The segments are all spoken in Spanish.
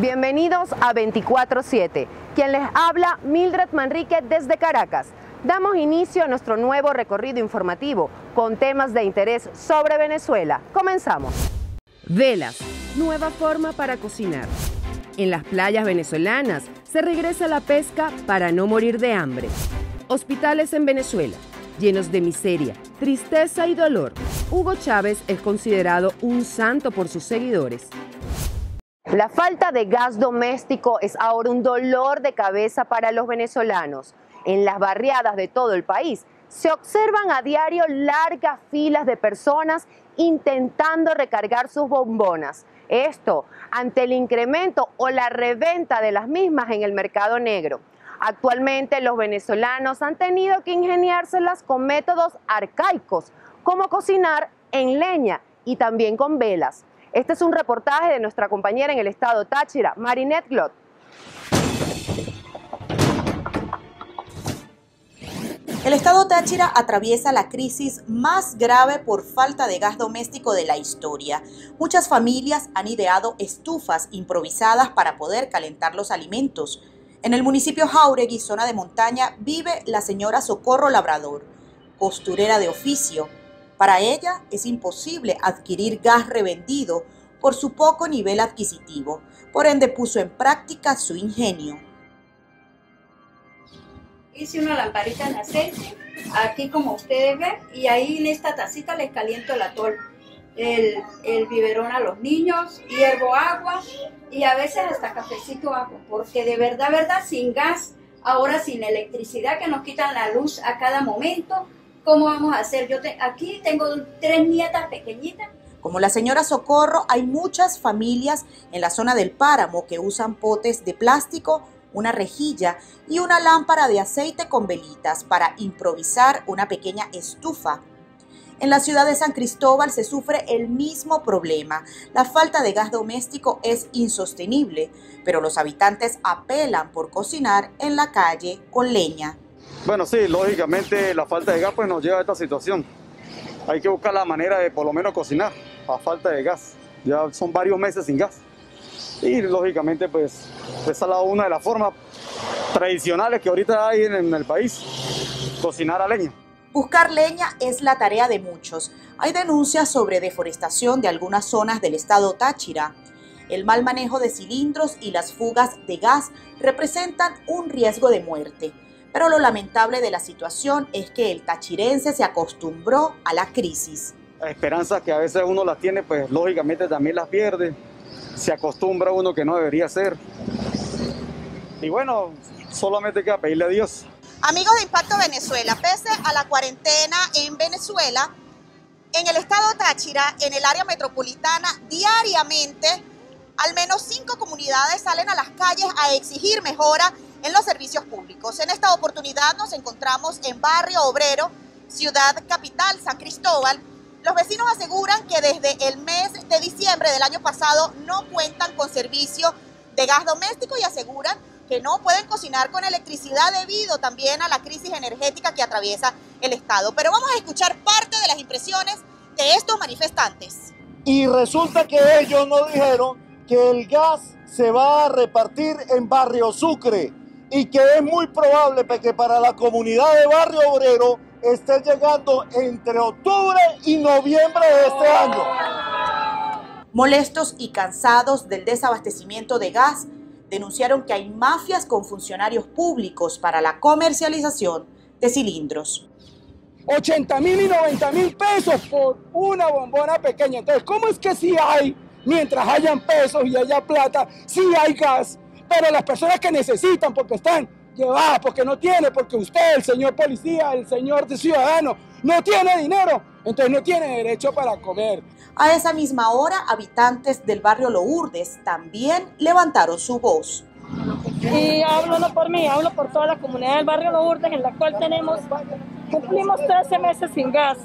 Bienvenidos a 24-7. Quien les habla, Mildred Manrique desde Caracas. Damos inicio a nuestro nuevo recorrido informativo con temas de interés sobre Venezuela. Comenzamos. Velas, nueva forma para cocinar. En las playas venezolanas se regresa la pesca para no morir de hambre. Hospitales en Venezuela, llenos de miseria, tristeza y dolor. Hugo Chávez es considerado un santo por sus seguidores. La falta de gas doméstico es ahora un dolor de cabeza para los venezolanos. En las barriadas de todo el país se observan a diario largas filas de personas intentando recargar sus bombonas. Esto ante el incremento o la reventa de las mismas en el mercado negro. Actualmente los venezolanos han tenido que ingeniárselas con métodos arcaicos, como cocinar en leña y también con velas. Este es un reportaje de nuestra compañera en el estado Táchira, Marinette Glot. El estado Táchira atraviesa la crisis más grave por falta de gas doméstico de la historia. Muchas familias han ideado estufas improvisadas para poder calentar los alimentos. En el municipio Jauregui, zona de montaña, vive la señora Socorro Labrador, costurera de oficio, para ella es imposible adquirir gas revendido por su poco nivel adquisitivo, por ende puso en práctica su ingenio. Hice una lamparita en aceite, aquí como ustedes ven, y ahí en esta tacita les caliento el atol, el, el biberón a los niños, hiervo agua y a veces hasta cafecito hago, porque de verdad, verdad, sin gas, ahora sin electricidad que nos quitan la luz a cada momento, ¿Cómo vamos a hacer? Yo aquí tengo tres nietas pequeñitas. Como la señora Socorro, hay muchas familias en la zona del páramo que usan potes de plástico, una rejilla y una lámpara de aceite con velitas para improvisar una pequeña estufa. En la ciudad de San Cristóbal se sufre el mismo problema. La falta de gas doméstico es insostenible, pero los habitantes apelan por cocinar en la calle con leña. Bueno, sí, lógicamente la falta de gas pues nos lleva a esta situación. Hay que buscar la manera de por lo menos cocinar a falta de gas. Ya son varios meses sin gas. Y lógicamente pues esa es una de las formas tradicionales que ahorita hay en el país, cocinar a leña. Buscar leña es la tarea de muchos. Hay denuncias sobre deforestación de algunas zonas del estado Táchira. El mal manejo de cilindros y las fugas de gas representan un riesgo de muerte. Pero lo lamentable de la situación es que el tachirense se acostumbró a la crisis. La esperanza que a veces uno las tiene, pues lógicamente también las pierde. Se acostumbra a uno que no debería ser. Y bueno, solamente queda pedirle a Dios. Amigos de Impacto Venezuela, pese a la cuarentena en Venezuela, en el estado Táchira, en el área metropolitana, diariamente al menos cinco comunidades salen a las calles a exigir mejora en los servicios públicos. En esta oportunidad nos encontramos en Barrio Obrero, ciudad capital, San Cristóbal. Los vecinos aseguran que desde el mes de diciembre del año pasado no cuentan con servicio de gas doméstico y aseguran que no pueden cocinar con electricidad debido también a la crisis energética que atraviesa el Estado. Pero vamos a escuchar parte de las impresiones de estos manifestantes. Y resulta que ellos nos dijeron que el gas se va a repartir en Barrio Sucre y que es muy probable que para la comunidad de Barrio Obrero esté llegando entre octubre y noviembre de este año. Molestos y cansados del desabastecimiento de gas, denunciaron que hay mafias con funcionarios públicos para la comercialización de cilindros. 80 mil y 90 mil pesos por una bombona pequeña. Entonces, ¿cómo es que si hay, mientras hayan pesos y haya plata, si hay gas? Pero las personas que necesitan porque están llevadas, porque no tiene, porque usted, el señor policía, el señor ciudadano, no tiene dinero, entonces no tiene derecho para comer. A esa misma hora, habitantes del barrio Lourdes también levantaron su voz. Y hablo no por mí, hablo por toda la comunidad del barrio Lourdes, en la cual tenemos, cumplimos 13 meses sin gas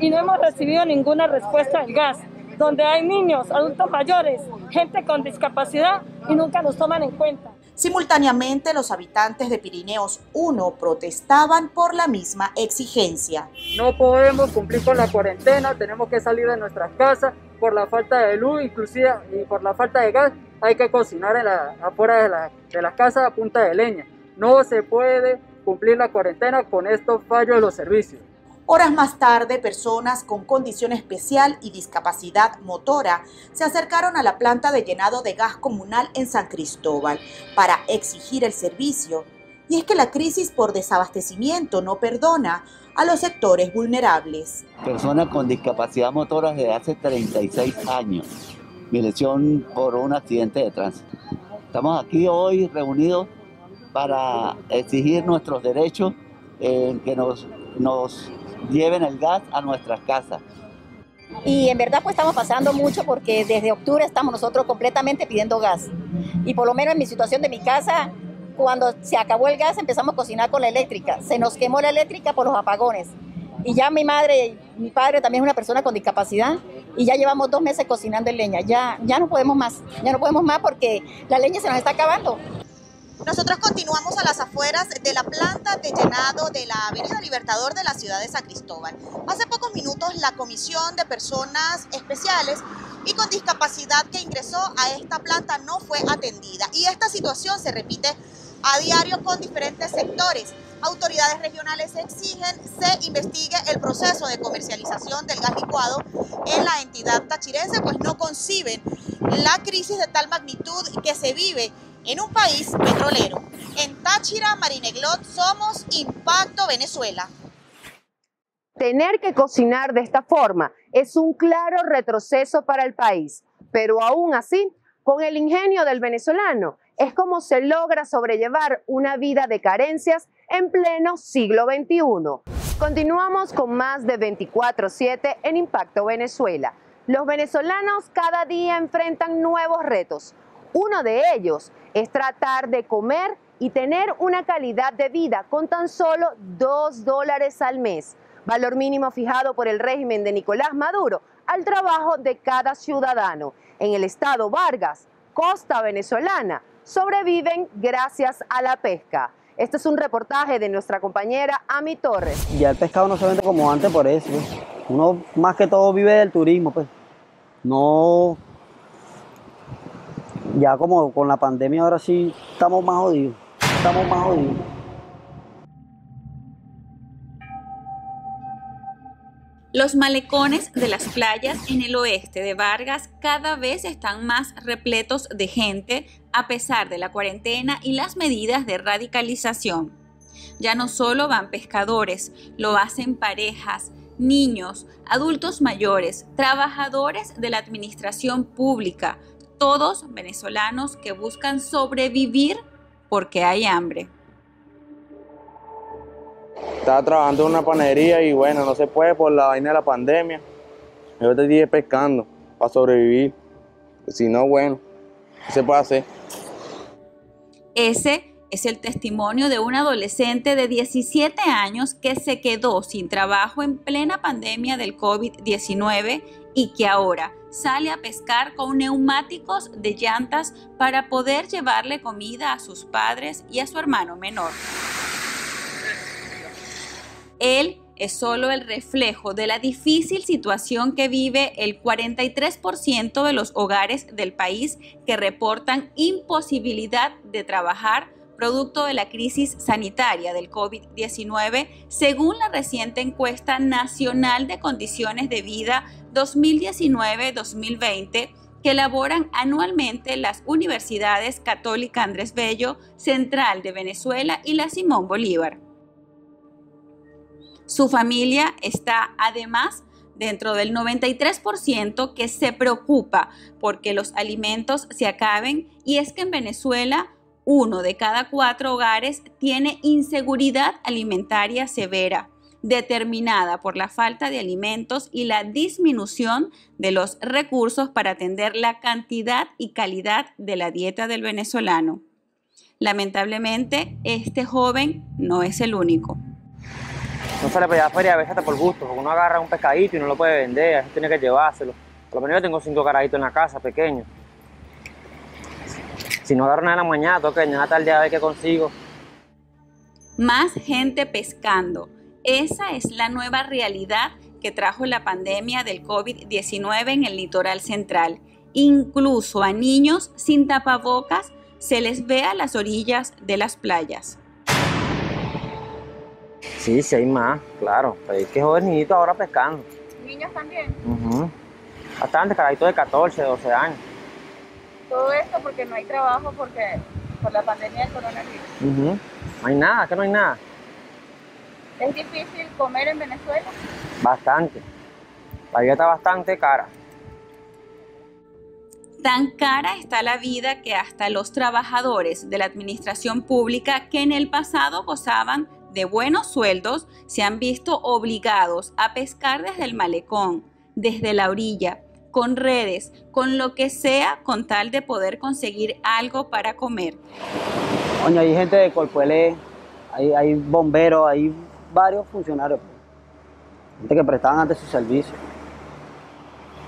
y no hemos recibido ninguna respuesta al gas donde hay niños, adultos mayores, gente con discapacidad y nunca nos toman en cuenta. Simultáneamente, los habitantes de Pirineos 1 protestaban por la misma exigencia. No podemos cumplir con la cuarentena, tenemos que salir de nuestras casas por la falta de luz, inclusive y por la falta de gas, hay que cocinar en la, afuera de, la, de las casas a punta de leña. No se puede cumplir la cuarentena con estos fallos de los servicios. Horas más tarde, personas con condición especial y discapacidad motora se acercaron a la planta de llenado de gas comunal en San Cristóbal para exigir el servicio. Y es que la crisis por desabastecimiento no perdona a los sectores vulnerables. Personas con discapacidad motora desde hace 36 años. Mi lesión por un accidente de tránsito. Estamos aquí hoy reunidos para exigir nuestros derechos en que nos, nos lleven el gas a nuestras casas. Y en verdad pues estamos pasando mucho porque desde octubre estamos nosotros completamente pidiendo gas. Y por lo menos en mi situación de mi casa, cuando se acabó el gas empezamos a cocinar con la eléctrica. Se nos quemó la eléctrica por los apagones. Y ya mi madre mi padre también es una persona con discapacidad y ya llevamos dos meses cocinando en leña. Ya, ya no podemos más, ya no podemos más porque la leña se nos está acabando. Nosotros continuamos a las afueras de la planta de llenado de la Avenida Libertador de la ciudad de San Cristóbal. Hace pocos minutos la Comisión de Personas Especiales y con discapacidad que ingresó a esta planta no fue atendida y esta situación se repite a diario con diferentes sectores. Autoridades regionales exigen se investigue el proceso de comercialización del gas licuado en la entidad tachirense, pues no conciben la crisis de tal magnitud que se vive en un país petrolero. En Táchira, Marineglot, somos Impacto Venezuela. Tener que cocinar de esta forma es un claro retroceso para el país, pero aún así, con el ingenio del venezolano, es como se logra sobrellevar una vida de carencias en pleno siglo XXI. Continuamos con más de 24/7 en Impacto Venezuela. Los venezolanos cada día enfrentan nuevos retos. Uno de ellos es tratar de comer y tener una calidad de vida con tan solo 2 dólares al mes, valor mínimo fijado por el régimen de Nicolás Maduro al trabajo de cada ciudadano. En el estado Vargas, costa venezolana, sobreviven gracias a la pesca. Este es un reportaje de nuestra compañera Ami Torres. Ya el pescado no se vende como antes por eso. pues. Uno más que todo vive del turismo, pues. No. Ya como con la pandemia ahora sí estamos más jodidos. Estamos más jodidos. Los malecones de las playas en el oeste de Vargas cada vez están más repletos de gente a pesar de la cuarentena y las medidas de radicalización. Ya no solo van pescadores, lo hacen parejas, niños, adultos mayores, trabajadores de la administración pública, todos venezolanos que buscan sobrevivir porque hay hambre. Estaba trabajando en una panadería y bueno, no se puede por la vaina de la pandemia. Yo te dije pescando para sobrevivir. Si no, bueno, ¿qué se puede hacer? Ese es el testimonio de un adolescente de 17 años que se quedó sin trabajo en plena pandemia del COVID-19 y que ahora sale a pescar con neumáticos de llantas para poder llevarle comida a sus padres y a su hermano menor. Él es solo el reflejo de la difícil situación que vive el 43% de los hogares del país que reportan imposibilidad de trabajar producto de la crisis sanitaria del COVID-19, según la reciente encuesta nacional de condiciones de vida 2019-2020 que elaboran anualmente las universidades Católica Andrés Bello, Central de Venezuela y la Simón Bolívar. Su familia está además dentro del 93% que se preocupa porque los alimentos se acaben y es que en Venezuela uno de cada cuatro hogares tiene inseguridad alimentaria severa, determinada por la falta de alimentos y la disminución de los recursos para atender la cantidad y calidad de la dieta del venezolano. Lamentablemente, este joven no es el único. No se le pedía feria a veces hasta por gusto, porque uno agarra un pescadito y no lo puede vender, a veces tiene que llevárselo. Por lo menos yo tengo cinco caraditos en la casa, pequeños. Si no agarro nada en la mañana, tengo que venir a la tarde a ver qué consigo. Más gente pescando. Esa es la nueva realidad que trajo la pandemia del COVID-19 en el litoral central Incluso a niños sin tapabocas se les ve a las orillas de las playas. Sí, sí hay más, claro. Hay que joder niñitos ahora pescando. ¿Niños también? Ujú. Bastante, carajitos de 14, 12 años. Todo esto porque no hay trabajo porque por la pandemia del coronavirus. Ujú. No hay nada, que no hay nada. ¿Es difícil comer en Venezuela? Bastante. La vida está bastante cara. Tan cara está la vida que hasta los trabajadores de la administración pública que en el pasado gozaban de buenos sueldos se han visto obligados a pescar desde el malecón, desde la orilla, con redes, con lo que sea, con tal de poder conseguir algo para comer. Coño, hay gente de Corpuelé, hay, hay bomberos, hay varios funcionarios. Gente que prestaban antes su servicio.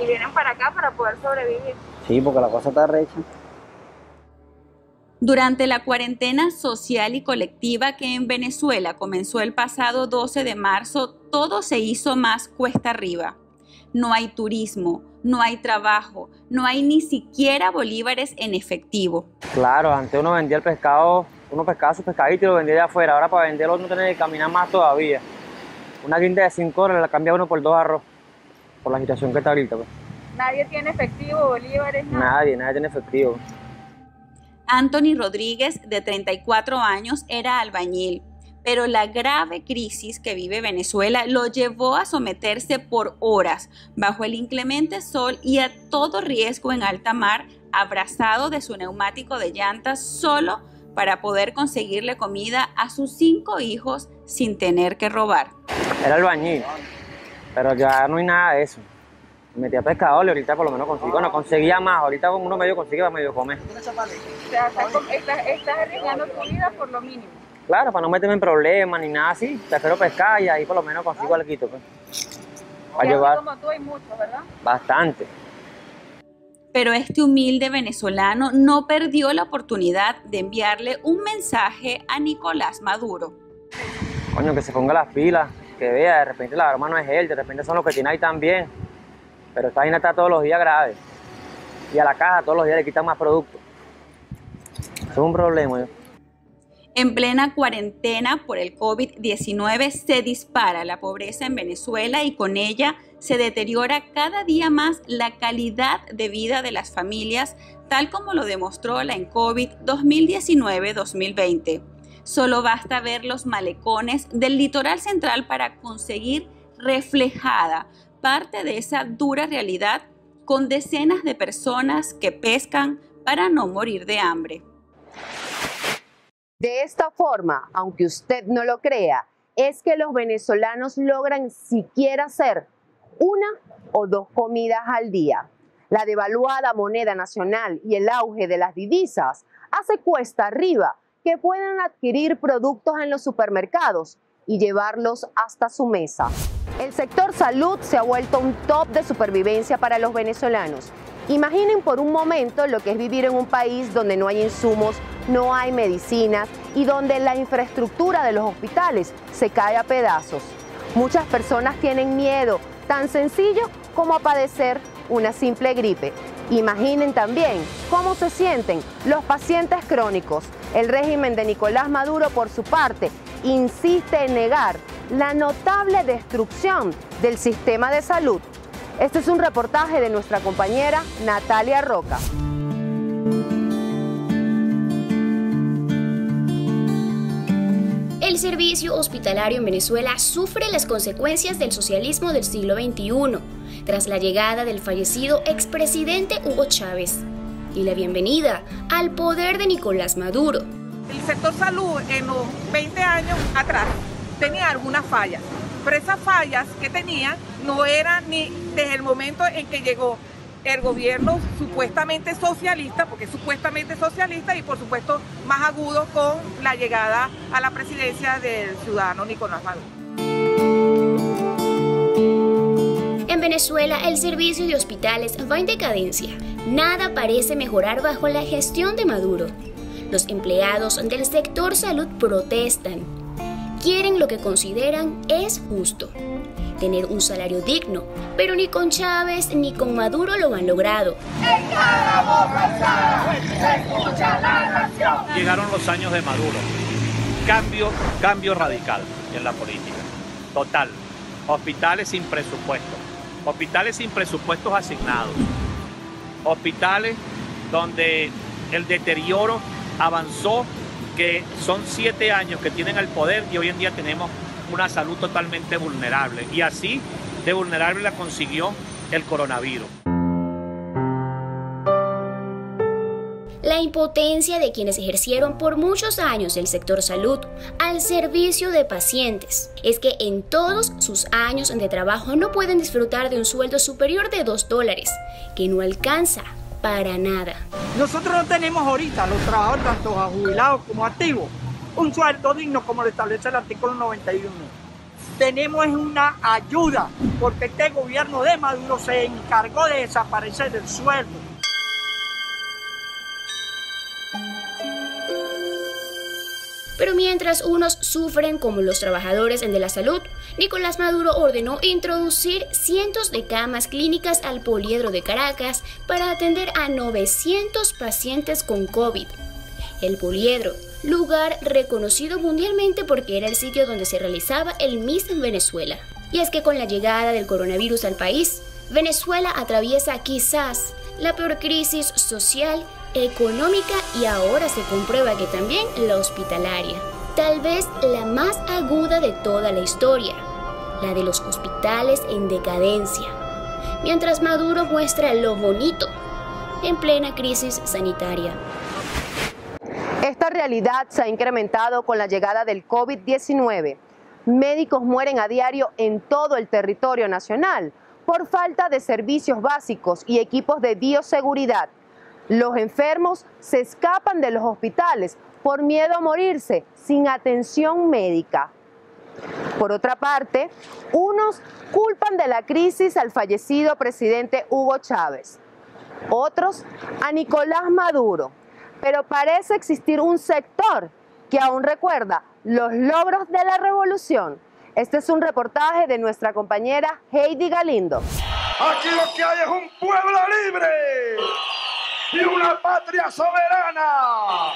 Y vienen para acá para poder sobrevivir. Sí, porque la cosa está recha. Durante la cuarentena social y colectiva que en Venezuela comenzó el pasado 12 de marzo, todo se hizo más cuesta arriba. No hay turismo, no hay trabajo, no hay ni siquiera bolívares en efectivo. Claro, antes uno vendía el pescado, uno pescaba su pescadito y lo vendía de afuera. Ahora para venderlo uno tiene que caminar más todavía. Una guinda de 5 horas la cambia uno por dos arroz, por la situación que está ahorita. pues. Nadie tiene efectivo, bolívares, nada. Nadie, nadie tiene efectivo. Anthony Rodríguez, de 34 años, era albañil, pero la grave crisis que vive Venezuela lo llevó a someterse por horas bajo el inclemente sol y a todo riesgo en alta mar, abrazado de su neumático de llantas solo para poder conseguirle comida a sus cinco hijos sin tener que robar. Era albañil, pero ya no hay nada de eso. Me metí a pescador y ahorita por lo menos consigo. No conseguía más, ahorita con uno medio consigue, va medio comer. O sea, estás, estás- estás arriesgando tu vida por lo mínimo. Claro, para no meterme en problemas ni nada así, prefiero pescar y ahí por lo menos consigo algo. Pues. Para llevar como tú hay muchos, ¿verdad? bastante. Pero este humilde venezolano no perdió la oportunidad de enviarle un mensaje a Nicolás Maduro. Coño, que se ponga las pilas, que vea, de repente la broma no es él, de repente son los que tiene ahí también. Pero esta vaina está todos los días grave. Y a la caja todos los días le quitan más productos. Eso es un problema. yo. En plena cuarentena por el COVID-19 se dispara la pobreza en Venezuela y con ella se deteriora cada día más la calidad de vida de las familias, tal como lo demostró la ENCOVID 2019-2020. Solo basta ver los malecones del litoral central para conseguir reflejada parte de esa dura realidad con decenas de personas que pescan para no morir de hambre. De esta forma, aunque usted no lo crea, es que los venezolanos logran siquiera hacer una o dos comidas al día. La devaluada moneda nacional y el auge de las divisas hace cuesta arriba que puedan adquirir productos en los supermercados y llevarlos hasta su mesa. El sector salud se ha vuelto un top de supervivencia para los venezolanos. Imaginen por un momento lo que es vivir en un país donde no hay insumos, no hay medicinas y donde la infraestructura de los hospitales se cae a pedazos. Muchas personas tienen miedo, tan sencillo como a padecer una simple gripe. Imaginen también cómo se sienten los pacientes crónicos. El régimen de Nicolás Maduro, por su parte, insiste en negar la notable destrucción del sistema de salud. Este es un reportaje de nuestra compañera Natalia Roca. El servicio hospitalario en Venezuela sufre las consecuencias del socialismo del siglo XXI, tras la llegada del fallecido expresidente Hugo Chávez y la bienvenida al poder de Nicolás Maduro. El sector salud en los 20 años atrás tenía algunas fallas, pero esas fallas que tenía no eran ni desde el momento en que llegó el gobierno supuestamente socialista, porque es supuestamente socialista y por supuesto más agudo con la llegada a la presidencia del ciudadano Nicolás Maduro. En Venezuela el servicio de hospitales va en decadencia. Nada parece mejorar bajo la gestión de Maduro. Los empleados del sector salud protestan. Quieren lo que consideran es justo. Tener un salario digno, pero ni con Chávez ni con Maduro lo han logrado. Llegaron los años de Maduro. Cambio, cambio radical en la política. Total. Hospitales sin presupuesto. Hospitales sin presupuestos asignados. Hospitales donde el deterioro avanzó, que son siete años que tienen el poder y hoy en día tenemos una salud totalmente vulnerable. Y así de vulnerable la consiguió el coronavirus. La impotencia de quienes ejercieron por muchos años el sector salud al servicio de pacientes es que en todos sus años de trabajo no pueden disfrutar de un sueldo superior de 2 dólares, que no alcanza para nada. Nosotros no tenemos ahorita, los trabajadores, tanto jubilados como activos, un sueldo digno como lo establece el artículo 91. Tenemos una ayuda porque este gobierno de Maduro se encargó de desaparecer el sueldo. Pero mientras unos sufren como los trabajadores de la salud, Nicolás Maduro ordenó introducir cientos de camas clínicas al poliedro de Caracas para atender a 900 pacientes con COVID. El poliedro, lugar reconocido mundialmente porque era el sitio donde se realizaba el Miss en Venezuela. Y es que con la llegada del coronavirus al país, Venezuela atraviesa quizás la peor crisis social, económica y ahora se comprueba que también la hospitalaria. Tal vez la más aguda de toda la historia, la de los hospitales en decadencia. Mientras Maduro muestra lo bonito en plena crisis sanitaria. Realidad se ha incrementado con la llegada del COVID-19. Médicos mueren a diario en todo el territorio nacional por falta de servicios básicos y equipos de bioseguridad. Los enfermos se escapan de los hospitales por miedo a morirse sin atención médica. Por otra parte, unos culpan de la crisis al fallecido presidente Hugo Chávez, otros a Nicolás Maduro, pero parece existir un sector que aún recuerda los logros de la revolución. Este es un reportaje de nuestra compañera Heidi Galindo. Aquí lo que hay es un pueblo libre y una patria soberana.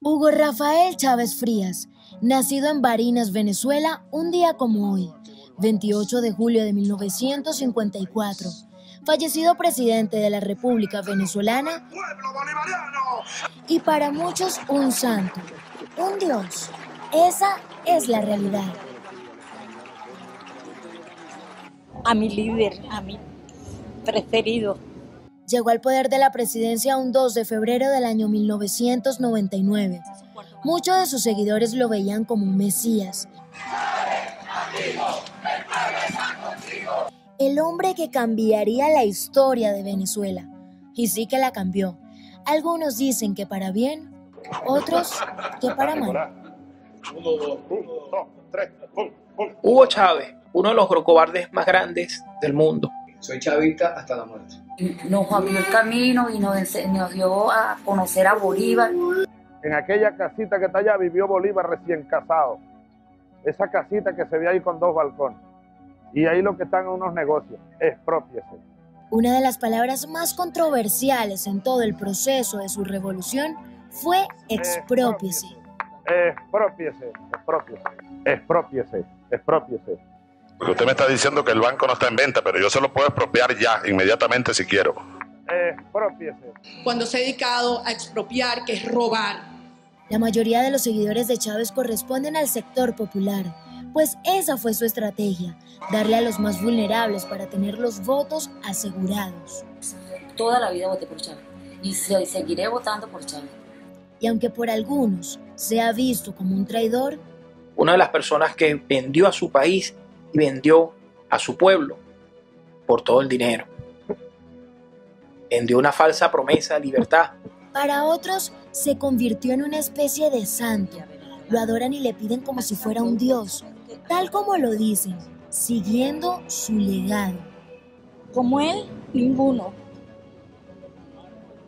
Hugo Rafael Chávez Frías, nacido en Barinas, Venezuela, un día como hoy, 28 de julio de 1954, fallecido presidente de la República Venezolana y para muchos un santo, un dios. Esa es la realidad. A mi líder, a mi preferido, Llegó al poder de la presidencia un 2 de febrero del año 1999. Muchos de sus seguidores lo veían como un mesías. El hombre que cambiaría la historia de Venezuela. Y sí que la cambió. Algunos dicen que para bien, otros que para mal. Hugo Chávez, uno de los cobardes más grandes del mundo. Soy chavista hasta la muerte. Nos abrió el camino y nos, nos dio a conocer a Bolívar. En aquella casita que está allá vivió Bolívar recién casado. Esa casita que se ve ahí con dos balcones. Y ahí lo que están en unos negocios. Expropiese. Una de las palabras más controversiales en todo el proceso de su revolución fue expropiese. Expropiese. Expropiese. Expropiese. Expropiese. Porque usted me está diciendo que el banco no está en venta, pero yo se lo puedo expropiar ya, inmediatamente si quiero. Expropiese. cuando se ha dedicado a expropiar, que es robar. La mayoría de los seguidores de Chávez corresponden al sector popular, pues esa fue su estrategia, darle a los más vulnerables para tener los votos asegurados. Toda la vida voté por Chávez y se- seguiré votando por Chávez. Y aunque por algunos sea visto como un traidor, Una de las personas que vendió a su país y vendió a su pueblo por todo el dinero. Vendió una falsa promesa de libertad. para otros se convirtió en una especie de santo. Lo adoran y le piden como si fuera un dios, tal como lo dicen, siguiendo su legado. Como él, ninguno.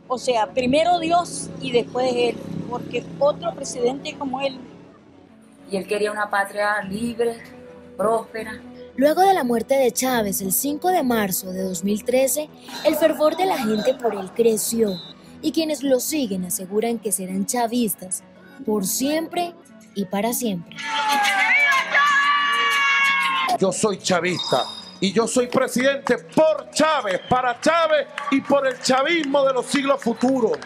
O sea, primero Dios y después él, porque otro presidente como él Y él quería una patria libre, próspera. Luego de la muerte de Chávez el 5 de marzo de 2013, el fervor de la gente por él creció y quienes lo siguen aseguran que serán chavistas por siempre y para siempre. Yo soy chavista y yo soy presidente por Chávez, para Chávez y por el chavismo de los siglos futuros.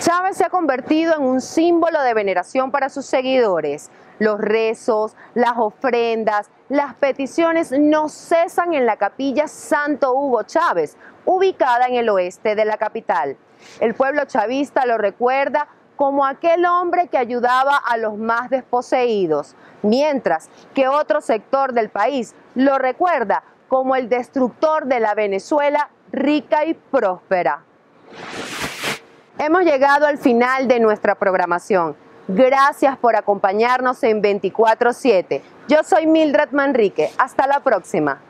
Chávez se ha convertido en un símbolo de veneración para sus seguidores. Los rezos, las ofrendas, las peticiones no cesan en la capilla Santo Hugo Chávez, ubicada en el oeste de la capital. El pueblo chavista lo recuerda como aquel hombre que ayudaba a los más desposeídos, mientras que otro sector del país lo recuerda como el destructor de la Venezuela rica y próspera. Hemos llegado al final de nuestra programación. Gracias por acompañarnos en 24-7. Yo soy Mildred Manrique. Hasta la próxima.